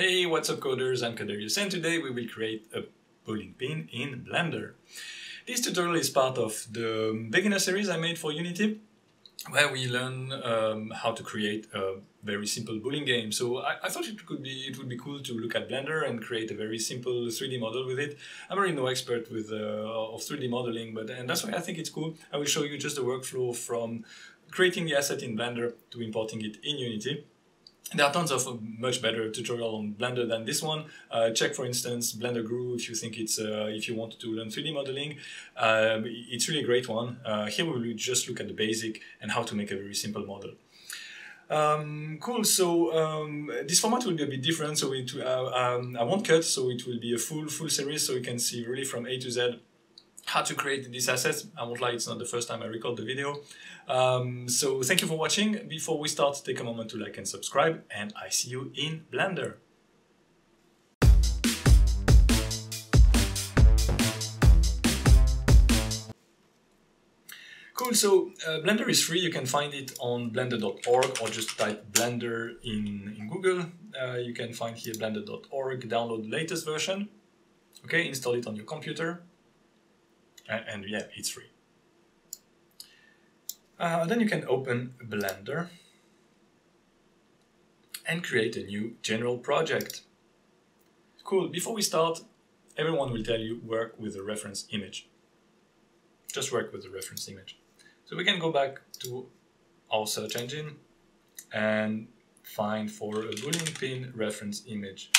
Hey, what's up coders, I'm Coderious and today we will create a bowling pin in Blender. This tutorial is part of the beginner series I made for Unity where we learn um, how to create a very simple bowling game. So I, I, thought it could be it would be cool to look at Blender and create a very simple 3D model with it. I'm really no expert with uh, of 3D modeling, but and that's why I think it's cool. I will show you just the workflow from creating the asset in Blender to importing it in Unity. There are tons of uh, much better tutorial on Blender than this one. Uh, check, for instance, Blender Guru if you think it's uh, if you want to learn 3D modeling. Um, it's really a great one. Uh, here we will just look at the basic and how to make a very simple model. Um, cool. So um, this format will be a bit different. So it, uh, um, I won't cut. So it will be a full full series. So you can see really from A to Z how to create these assets. I won't lie, it's not the first time I record the video. Um, so thank you for watching. Before we start, take a moment to like and subscribe, and I see you in Blender. Cool, so uh, Blender is free, you can find it on blender.org or just type Blender in, in Google. Uh, you can find here blender.org, download the latest version, okay, install it on your computer, and, and yeah, it's free. Uh, then you can open Blender and create a new general project. Cool, before we start, everyone will tell you work with a reference image. Just work with the reference image. So we can go back to our search engine and find for a bowling pin reference image.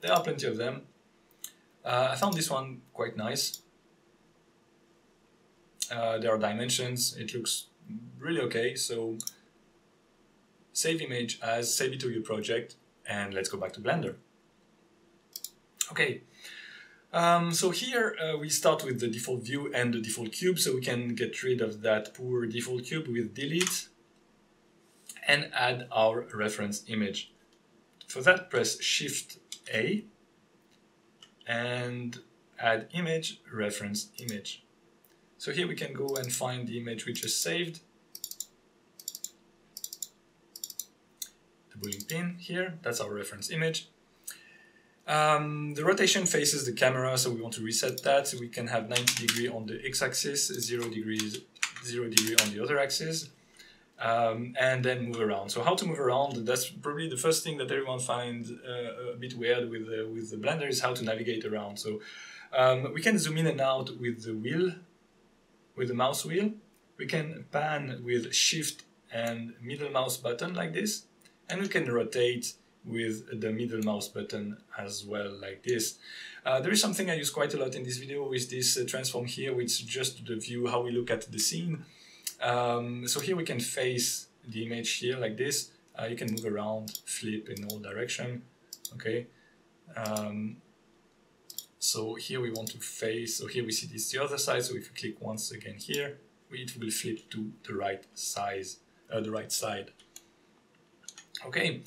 There are plenty of them. Uh, I found this one quite nice. Uh, there are dimensions, it looks really okay, so save image as, save it to your project, and let's go back to Blender. Okay, um, so here uh, we start with the default view and the default cube, so we can get rid of that poor default cube with delete and add our reference image. For that, press Shift A and add image, reference image. So here we can go and find the image we just saved. The bowling pin here, that's our reference image. Um, the rotation faces the camera, so we want to reset that. So we can have 90 degree on the x-axis, 0 degrees, 0 degree on the other axis um, and then move around. So how to move around, that's probably the first thing that everyone finds uh, a bit weird with, with the Blender is how to navigate around. So um, we can zoom in and out with the wheel, with the mouse wheel. We can pan with shift and middle mouse button like this. And we can rotate with the middle mouse button as well like this. Uh, there is something I use quite a lot in this video is this uh, transform here, which just the view how we look at the scene. Um, so here we can face the image here like this. Uh, you can move around, flip in all direction. Okay. Um, so here we want to face, so here we see this the other side. So if you click once again here, it will flip to the right size, uh, the right side. Okay.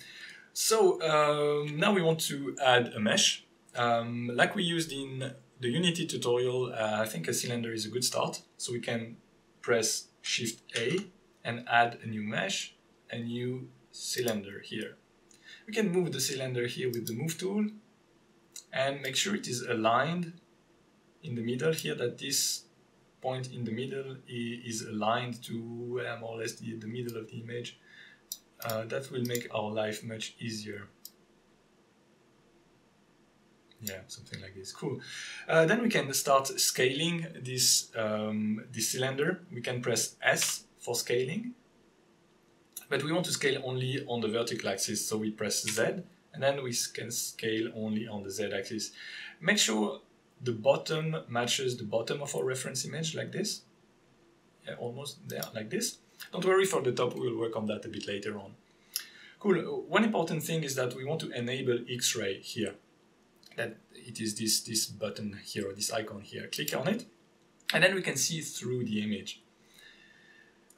So um, now we want to add a mesh. Um, like we used in the Unity tutorial, uh, I think a cylinder is a good start. So we can press Shift A and add a new mesh, a new cylinder here. We can move the cylinder here with the move tool and make sure it is aligned in the middle here that this point in the middle is aligned to uh, more or less the, the middle of the image. Uh, that will make our life much easier. Yeah, something like this. Cool. Uh, then we can start scaling this, um, this cylinder. We can press S for scaling. But we want to scale only on the vertical axis, so we press Z, and then we can scale only on the Z axis. Make sure the bottom matches the bottom of our reference image, like this. Yeah, almost there, like this. Don't worry for the top, we'll work on that a bit later on. Cool. One important thing is that we want to enable X-ray here that it is this, this button here, or this icon here. Click on it, and then we can see through the image.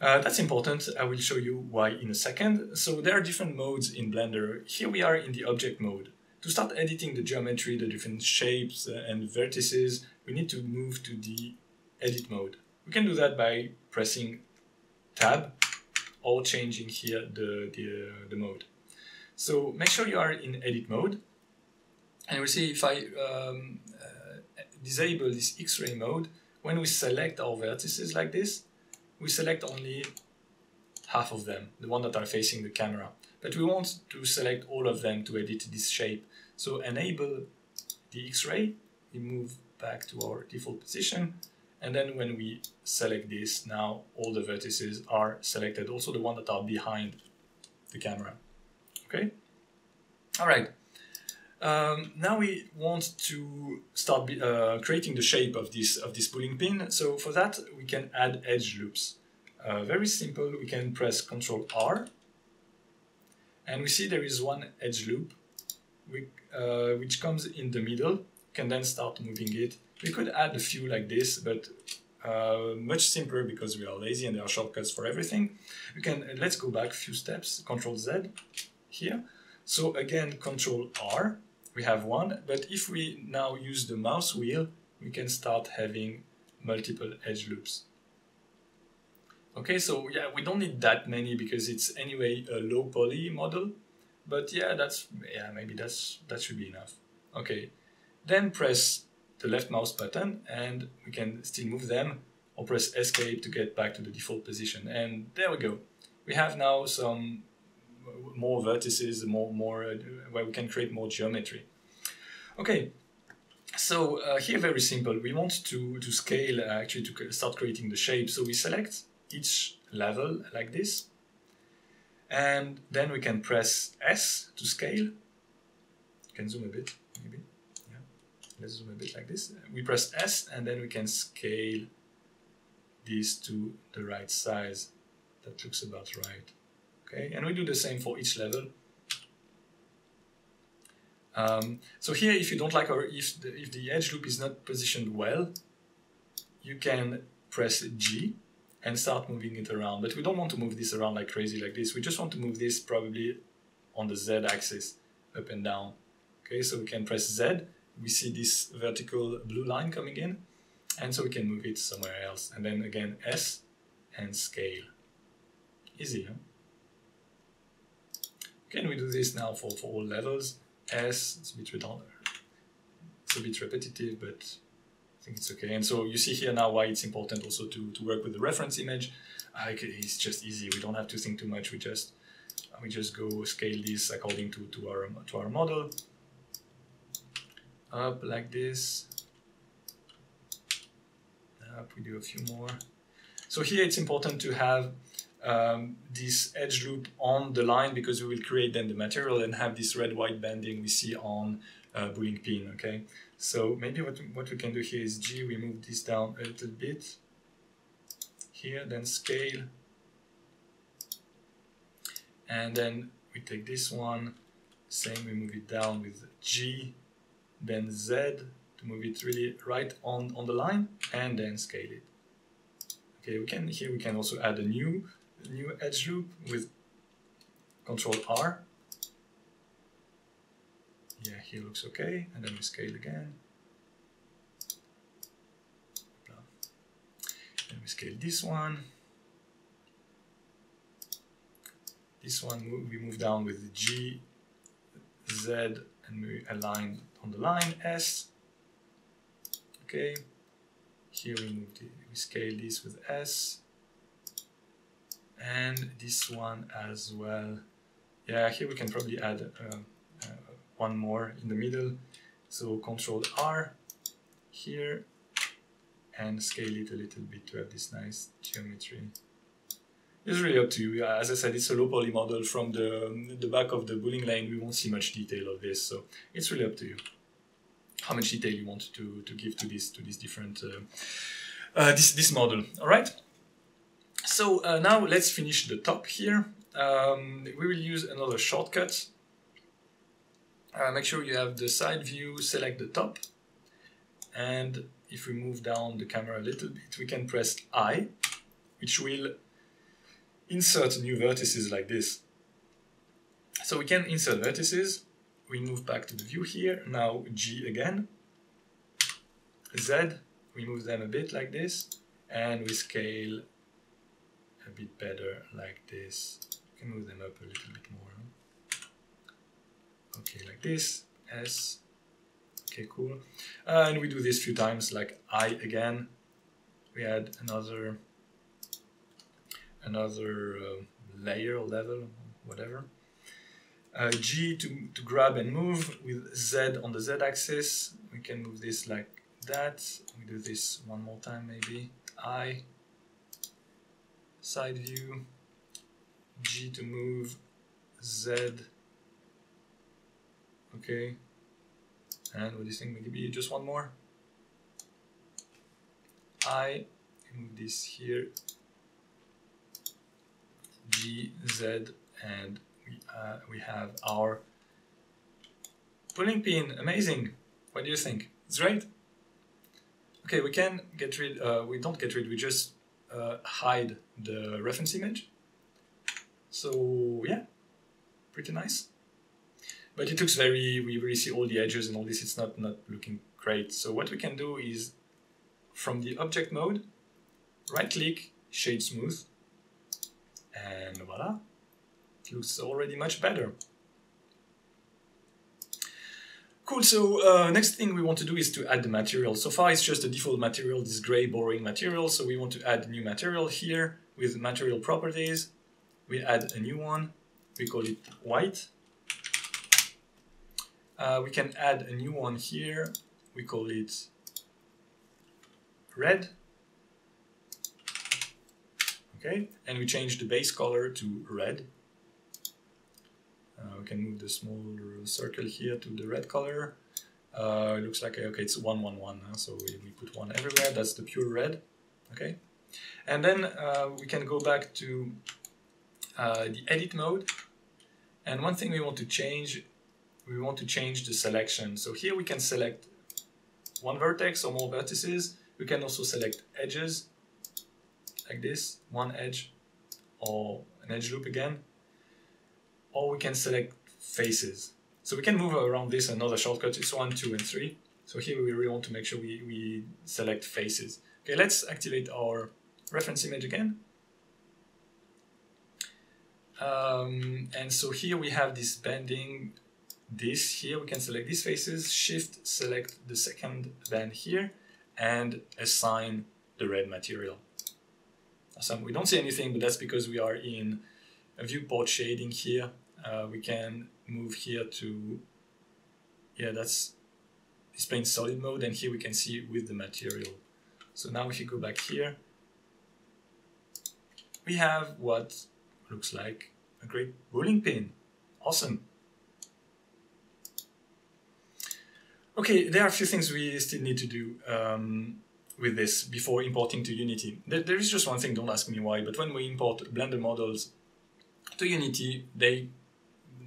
Uh, that's important, I will show you why in a second. So there are different modes in Blender. Here we are in the object mode. To start editing the geometry, the different shapes uh, and vertices, we need to move to the edit mode. We can do that by pressing tab or changing here the, the, uh, the mode. So make sure you are in edit mode. And we see if I um, uh, disable this X-ray mode, when we select our vertices like this, we select only half of them, the one that are facing the camera. But we want to select all of them to edit this shape. So enable the X-ray, we move back to our default position, and then when we select this, now all the vertices are selected, also the one that are behind the camera. Okay? All right. Um, now we want to start be, uh, creating the shape of this of this bowling pin. So for that, we can add edge loops. Uh, very simple. We can press Ctrl R, and we see there is one edge loop, we, uh, which comes in the middle. Can then start moving it. We could add a few like this, but uh, much simpler because we are lazy and there are shortcuts for everything. We can let's go back a few steps. Ctrl Z here. So again, Ctrl R we have one, but if we now use the mouse wheel, we can start having multiple edge loops. Okay, so yeah, we don't need that many because it's anyway a low poly model, but yeah, that's, yeah, maybe that's, that should be enough. Okay, then press the left mouse button and we can still move them or press escape to get back to the default position. And there we go. We have now some more vertices, more more uh, where we can create more geometry. Okay, so uh, here very simple. We want to to scale uh, actually to start creating the shape. So we select each level like this, and then we can press S to scale. You can zoom a bit, maybe. Yeah, let's zoom a bit like this. We press S, and then we can scale these to the right size. That looks about right. Okay, and we do the same for each level. Um, so here, if you don't like or if the, if the edge loop is not positioned well, you can press G and start moving it around. But we don't want to move this around like crazy like this. We just want to move this probably on the Z axis, up and down. Okay, so we can press Z. We see this vertical blue line coming in. And so we can move it somewhere else. And then again, S and scale. Easy, huh? Can we do this now for, for all levels? S, it's a bit redundant. It's a bit repetitive, but I think it's okay. And so you see here now why it's important also to, to work with the reference image. Uh, it's just easy. We don't have to think too much. We just we just go scale this according to, to our to our model. Up like this. Up, we do a few more. So here it's important to have um, this edge loop on the line because we will create then the material and have this red-white banding we see on uh, bowling pin, okay? So maybe what, what we can do here is G, we move this down a little bit. Here, then scale. And then we take this one, same, we move it down with G, then Z to move it really right on, on the line, and then scale it. Okay, we can here we can also add a new new edge loop with Control R. Yeah, here looks okay, and then we scale again. Then we scale this one. This one we move down with G, Z, and we align on the line S. Okay. Here we move the, we scale this with S and this one as well. Yeah, here we can probably add uh, uh, one more in the middle. So Control R here and scale it a little bit to have this nice geometry. It's really up to you. As I said, it's a low poly model from the, the back of the bowling lane. We won't see much detail of this, so it's really up to you how much detail you want to, to give to this to this different uh, uh, this this model. All right. So uh, now let's finish the top here. Um, we will use another shortcut. Uh, make sure you have the side view, select the top. And if we move down the camera a little bit, we can press I, which will insert new vertices like this. So we can insert vertices. We move back to the view here. Now G again. Z, we move them a bit like this. And we scale a bit better like this. We can move them up a little bit more. Okay, like this, S. Okay, cool. Uh, and we do this few times, like I again. We add another another uh, layer level, whatever. Uh, G to, to grab and move with Z on the Z axis. We can move this like that. We do this one more time maybe. I, side view, G to move, Z, okay. And what do you think, maybe just one more? I, move this here, G, Z, and we, uh, we have our bowling pin. Amazing. What do you think? It's right. Okay, we can get rid, uh, we don't get rid, we just uh, hide the reference image. So yeah, pretty nice. But it looks very, we really see all the edges and all this, it's not, not looking great. So what we can do is from the object mode, right click, shade smooth, and voila, it looks already much better. Cool, so uh, next thing we want to do is to add the material. So far it's just a default material, this gray boring material, so we want to add new material here with material properties. We add a new one, we call it white. Uh, we can add a new one here, we call it red. Okay, and we change the base color to red. Uh, we can move the small circle here to the red color. Uh, it looks like, okay, it's 111, huh? so we, we put one everywhere, that's the pure red, okay? And then uh, we can go back to uh, the edit mode, and one thing we want to change, we want to change the selection. So here we can select one vertex or more vertices, we can also select edges, like this, one edge, or an edge loop again, or we can select faces. So we can move around this another shortcut, it's one, two, and three. So here we really want to make sure we, we select faces. Okay, let's activate our reference image again. Um, and so here we have this bending, this here, we can select these faces, shift, select the second band here, and assign the red material. Awesome. We don't see anything, but that's because we are in a viewport shading here uh, we can move here to, yeah, that's displaying solid mode, and here we can see with the material. So now if you go back here, we have what looks like a great bowling pin. Awesome. Okay, there are a few things we still need to do um, with this before importing to Unity. There, there is just one thing, don't ask me why, but when we import Blender models to Unity, they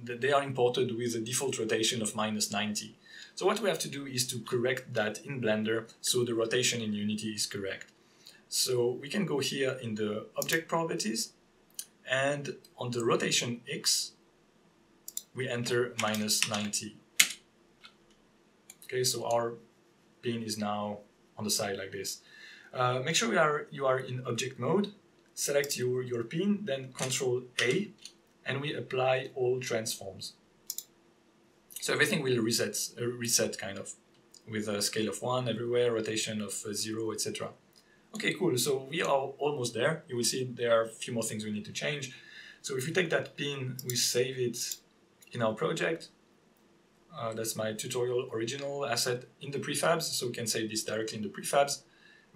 they are imported with a default rotation of minus 90. So what we have to do is to correct that in Blender so the rotation in Unity is correct. So we can go here in the object properties and on the rotation X we enter minus 90. Okay, so our pin is now on the side like this. Uh, make sure you are, you are in object mode, select your, your pin, then Control A and we apply all transforms. So everything will reset, uh, reset kind of, with a scale of 1 everywhere, rotation of uh, 0, etc. Okay, cool, so we are almost there. You will see there are a few more things we need to change. So if we take that pin, we save it in our project. Uh, that's my tutorial original asset in the prefabs, so we can save this directly in the prefabs.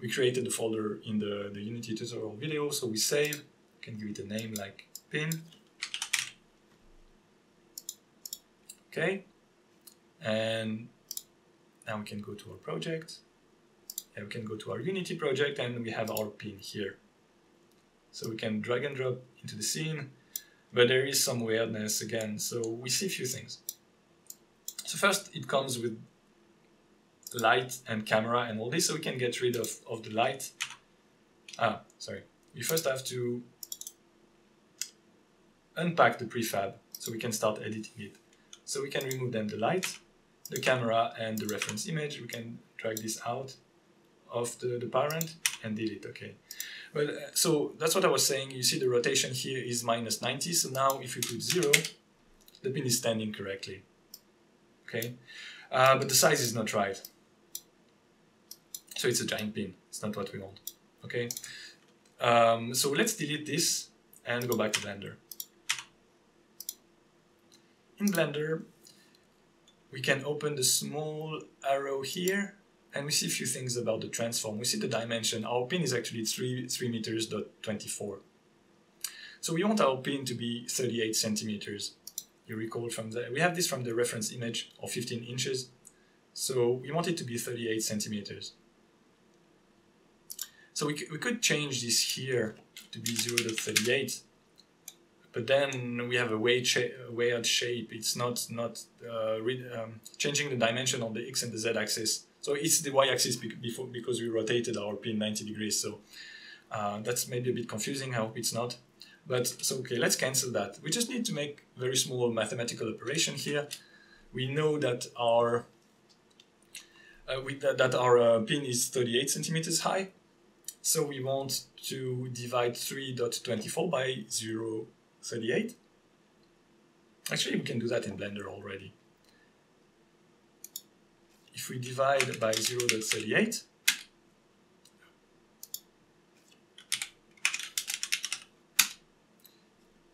We created the folder in the, the Unity tutorial video, so we save, can give it a name like pin, Okay, and now we can go to our project. And we can go to our Unity project and we have our pin here. So we can drag and drop into the scene, but there is some weirdness again. So we see a few things. So first it comes with light and camera and all this, so we can get rid of, of the light. Ah, sorry. We first have to unpack the prefab so we can start editing it. So we can remove then the light, the camera and the reference image. We can drag this out of the, the parent and delete, okay. Well, uh, so that's what I was saying. You see the rotation here is minus 90. So now if we put 0, the pin is standing correctly. Okay, uh, but the size is not right. So it's a giant pin. It's not what we want. Okay, um, so let's delete this and go back to Blender. In Blender, we can open the small arrow here and we see a few things about the transform. We see the dimension. Our pin is actually 3, 3 meters dot 24. So we want our pin to be 38 centimeters. You recall from the, we have this from the reference image of 15 inches. So we want it to be 38 centimeters. So we, we could change this here to be 0 38 but then we have a way weird shape. It's not not uh, um, changing the dimension on the x and the z axis. So it's the y-axis before because we rotated our pin 90 degrees. So uh, that's maybe a bit confusing. I hope it's not. But so okay, let's cancel that. We just need to make very small mathematical operation here. We know that our uh, we, that, that, our uh, pin is 38 centimeters high. So we want to divide 3.24 by 0 38. Actually, we can do that in Blender already. If we divide by 0 0.38,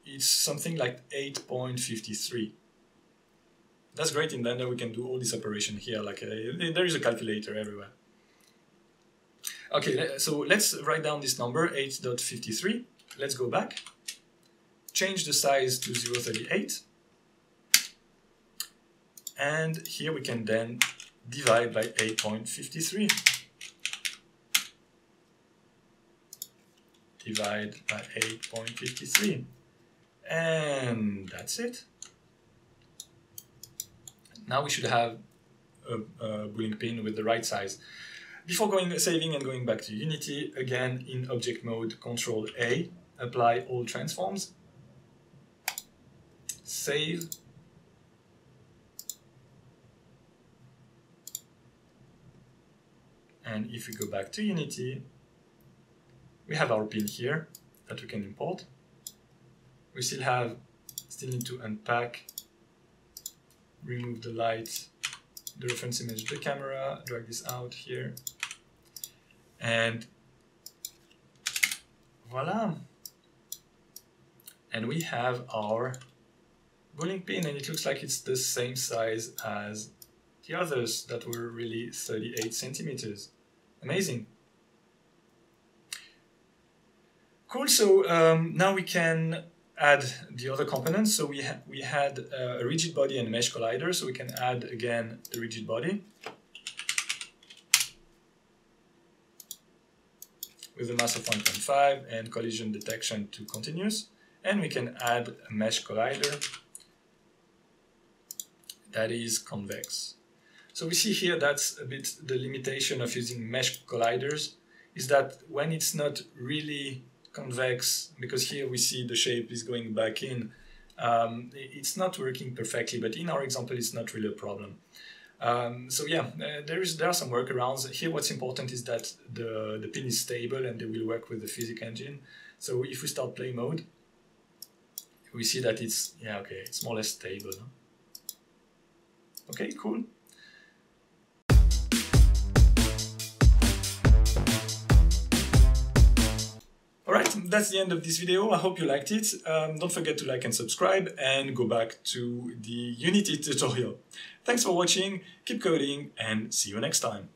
it's something like 8.53. That's great in Blender, we can do all this operation here, like uh, there is a calculator everywhere. Okay, so let's write down this number, 8.53. Let's go back change the size to 0.38 and here we can then divide by 8.53 divide by 8.53 and that's it. Now we should have a, a bowling pin with the right size. Before going saving and going back to Unity again in object mode control A apply all transforms save. And if we go back to Unity we have our pin here that we can import. We still have still need to unpack remove the light the reference image of the camera drag this out here. And voila! And we have our bowling pin and it looks like it's the same size as the others that were really 38 centimeters. Amazing. Cool, so um, now we can add the other components. So we, ha we had uh, a rigid body and a mesh collider, so we can add again the rigid body. with a mass of 1.5 and collision detection to continuous. And we can add a mesh collider that is convex. So we see here that's a bit the limitation of using mesh colliders is that when it's not really convex, because here we see the shape is going back in, um, it's not working perfectly, but in our example, it's not really a problem. Um, so yeah, uh, there is there are some workarounds. Here what's important is that the, the pin is stable and they will work with the physics engine. So if we start play mode, we see that it's, yeah, okay, it's more or less stable. Okay, cool. Alright, that's the end of this video. I hope you liked it. Um, don't forget to like and subscribe and go back to the Unity tutorial. Thanks for watching, keep coding and see you next time.